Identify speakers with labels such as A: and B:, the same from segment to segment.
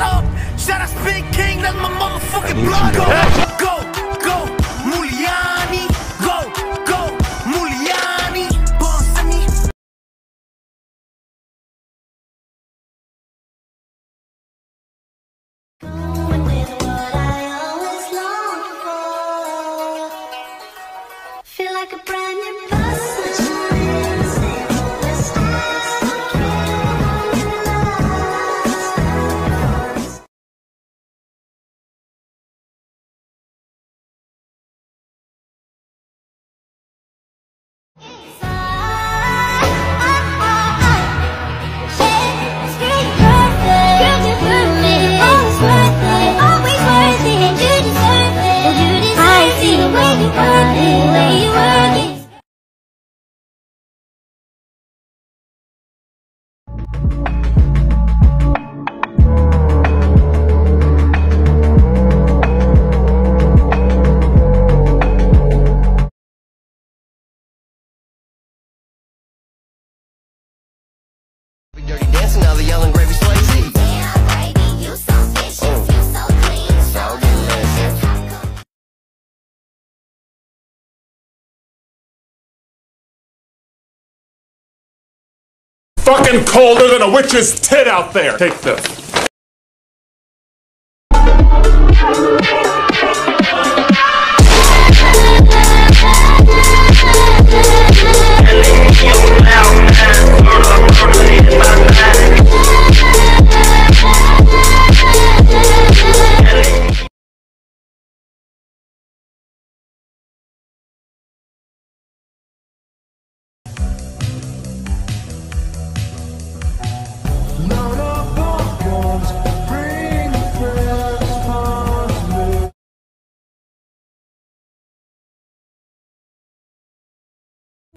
A: up. Shout out Spin King, that's my motherfucking blood. Go, go, go, Muliani. Go, go, Muliani. Boss me.
B: Going with what I always longed for. Feel like a brand new person.
C: Fucking colder than a witch's tit out there. Take this.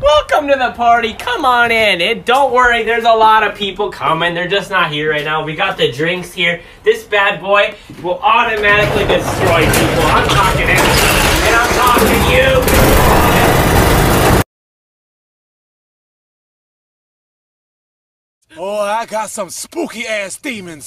D: Welcome to the party. Come on in. And don't worry, there's a lot of people coming. They're just not here right now. We got the drinks here. This bad boy will automatically destroy people. I'm talking him. And I'm talking you.
E: Oh, I got some spooky ass demons.